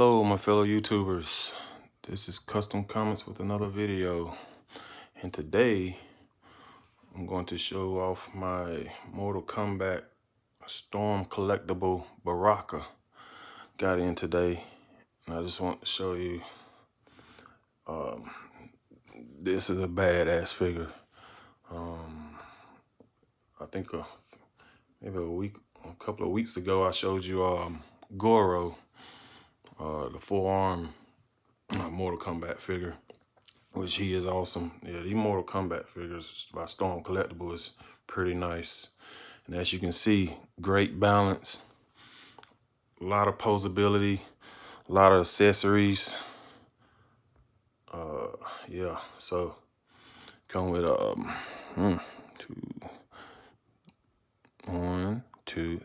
Hello, my fellow YouTubers. This is Custom Comics with another video. And today, I'm going to show off my Mortal Kombat Storm Collectible Baraka. Got in today, and I just want to show you, um, this is a badass figure. Um, I think a, maybe a week, a couple of weeks ago, I showed you um, Goro uh, the forearm uh, Mortal Kombat figure, which he is awesome. Yeah, these Mortal Kombat figures by Storm Collectible is pretty nice. And as you can see, great balance, a lot of posability, a lot of accessories. Uh, yeah, so come with um, hmm, two, one, two,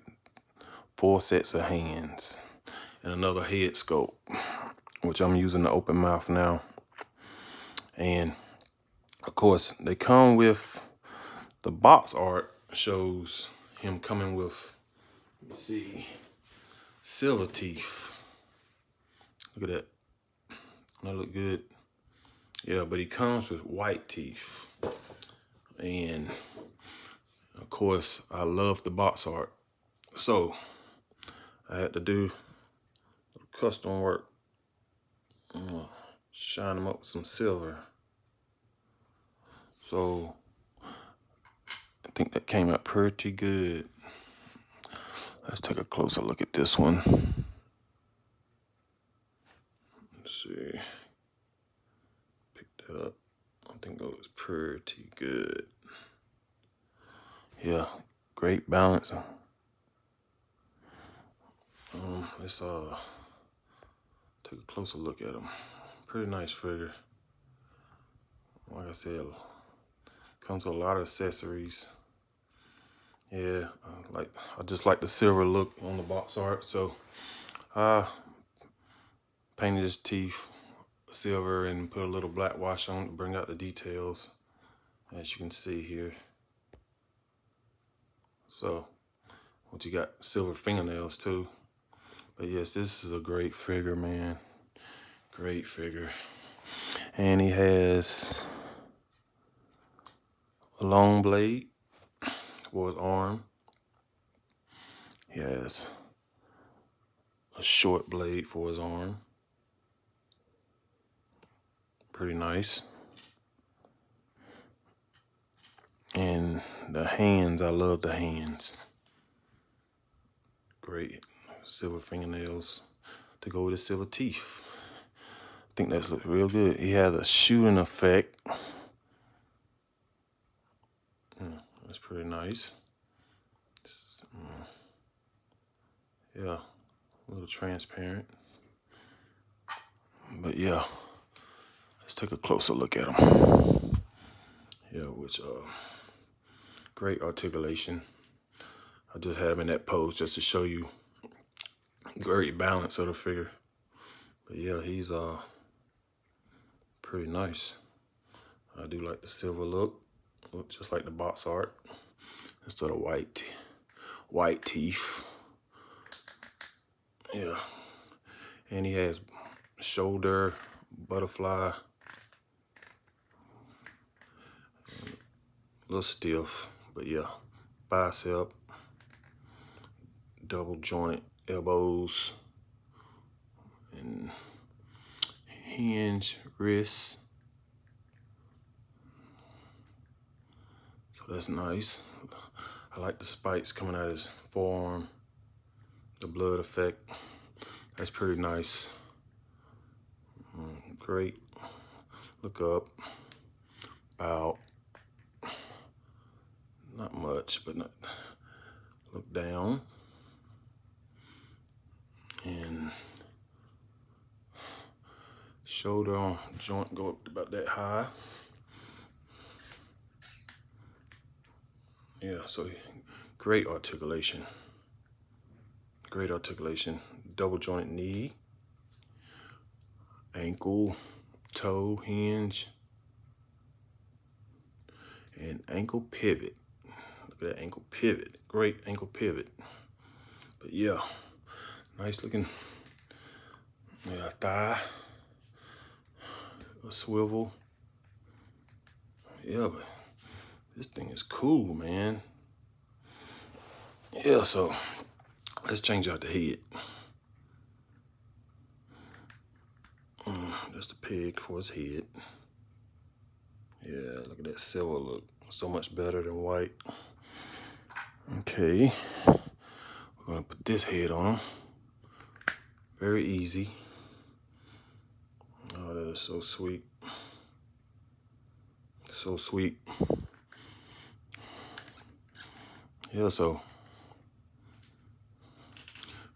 four sets of hands and another head sculpt, which I'm using the open mouth now. And of course, they come with the box art shows him coming with, let me see, silver teeth. Look at that. That look good. Yeah, but he comes with white teeth. And of course, I love the box art. So I had to do custom work. shine them up with some silver. So I think that came out pretty good. Let's take a closer look at this one. Let's see. Pick that up. I think that looks pretty good. Yeah, great balance. Um, let's uh a closer look at them. Pretty nice figure. Like I said, comes with a lot of accessories. Yeah, I like I just like the silver look on the box art, so I painted his teeth silver and put a little black wash on to bring out the details, as you can see here. So, what you got silver fingernails too. But yes, this is a great figure, man. Great figure. And he has a long blade for his arm. He has a short blade for his arm. Pretty nice. And the hands, I love the hands. Great silver fingernails to go with his silver teeth. I think that's look real good. He has a shooting effect. Mm, that's pretty nice. Mm, yeah, a little transparent. But yeah, let's take a closer look at him. Yeah, which uh, great articulation. I just had him in that pose just to show you great balance of the figure. But yeah, he's uh pretty nice. I do like the silver look. Look just like the box art. Instead of white white teeth. Yeah. And he has shoulder, butterfly. A little stiff, but yeah. Bicep, double jointed elbows and hinge wrists. So that's nice. I like the spikes coming out of his forearm, the blood effect. That's pretty nice. Mm, great. Look up. About not much, but not look down and shoulder joint go up about that high. Yeah, so great articulation. Great articulation. Double jointed knee, ankle, toe hinge, and ankle pivot. Look at that ankle pivot. Great ankle pivot. But yeah. Nice looking, Yeah, thigh, a swivel. Yeah, but this thing is cool, man. Yeah, so let's change out the head. Mm, that's the peg for his head. Yeah, look at that silver look. So much better than white. Okay, we're gonna put this head on him. Very easy. That is so sweet. So sweet. Yeah, so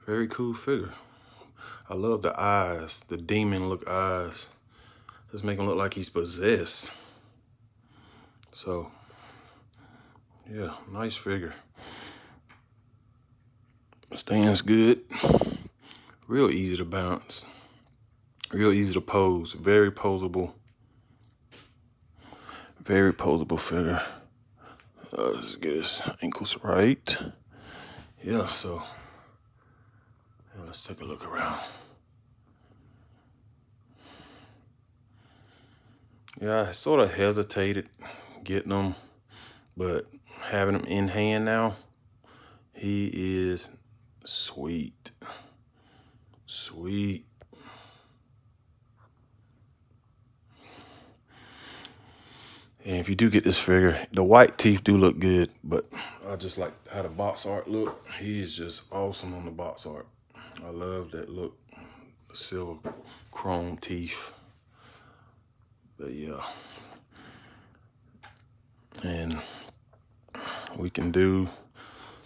very cool figure. I love the eyes, the demon look eyes. Let's make him look like he's possessed. So, yeah, nice figure. Stands good. Real easy to bounce. Real easy to pose. Very posable. Very posable figure. Uh, let's get his ankles right. Yeah, so yeah, let's take a look around. Yeah, I sort of hesitated getting him, but having him in hand now, he is sweet. Sweet. And if you do get this figure, the white teeth do look good, but I just like how the box art look. He is just awesome on the box art. I love that look, silver chrome teeth. But yeah. And we can do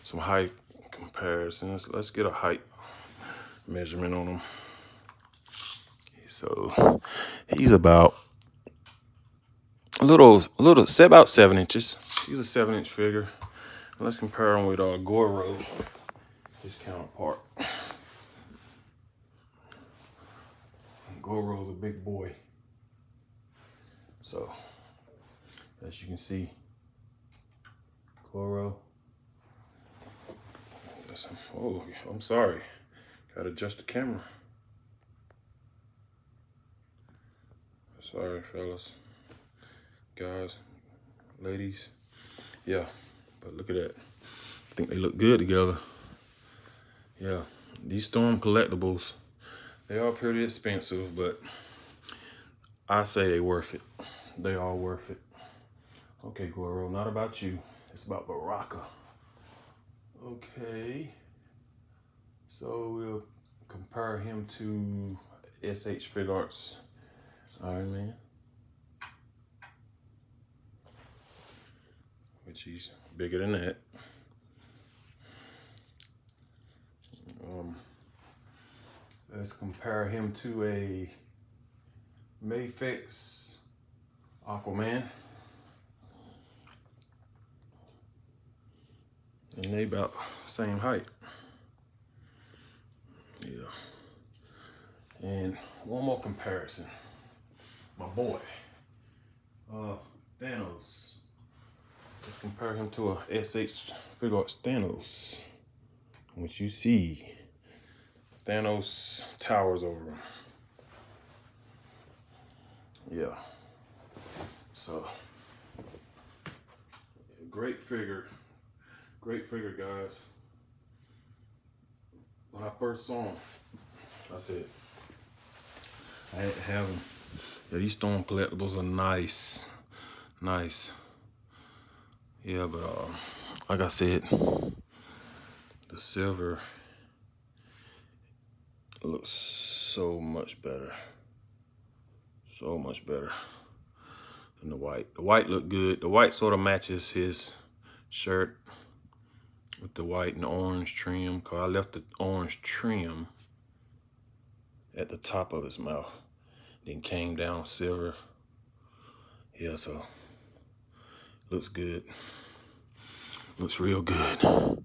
some height comparisons. Let's get a height measurement on him. So he's about a little, a little, say about seven inches. He's a seven inch figure. Let's compare him with uh, Goro, his counterpart. Goro's a big boy. So, as you can see, Goro. Oh, I'm sorry. Gotta adjust the camera. Sorry, fellas guys, ladies. Yeah, but look at that. I think they look good together. Yeah, these Storm collectibles, they are pretty expensive, but I say they worth it. They are worth it. Okay, Goro, not about you. It's about Baraka. Okay. So we'll compare him to SH Figuarts Iron Man. He's bigger than that. Um, let's compare him to a Mafex Aquaman. And they about same height. Yeah. And one more comparison. My boy, uh, Thanos. Compare him to a SH Figuarts Thanos, which you see Thanos towers over him. Yeah. So, great figure. Great figure, guys. When I first saw him, I said, I had to have him. Yeah, these Storm collectibles are nice. Nice. Yeah, but uh, like I said, the silver looks so much better. So much better than the white. The white looked good. The white sort of matches his shirt with the white and orange trim. Cause I left the orange trim at the top of his mouth. Then came down silver. Yeah, so Looks good. Looks real good.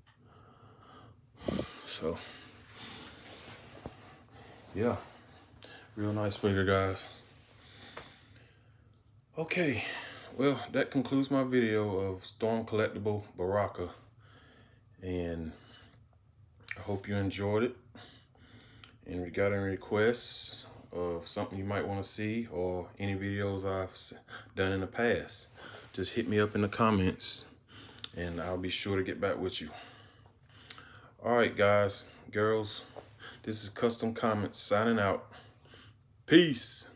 So, yeah. Real nice figure, guys. Okay. Well, that concludes my video of Storm Collectible Baraka. And I hope you enjoyed it. And you got any requests of something you might want to see or any videos I've done in the past, just hit me up in the comments and I'll be sure to get back with you. All right, guys, girls, this is Custom Comics signing out. Peace.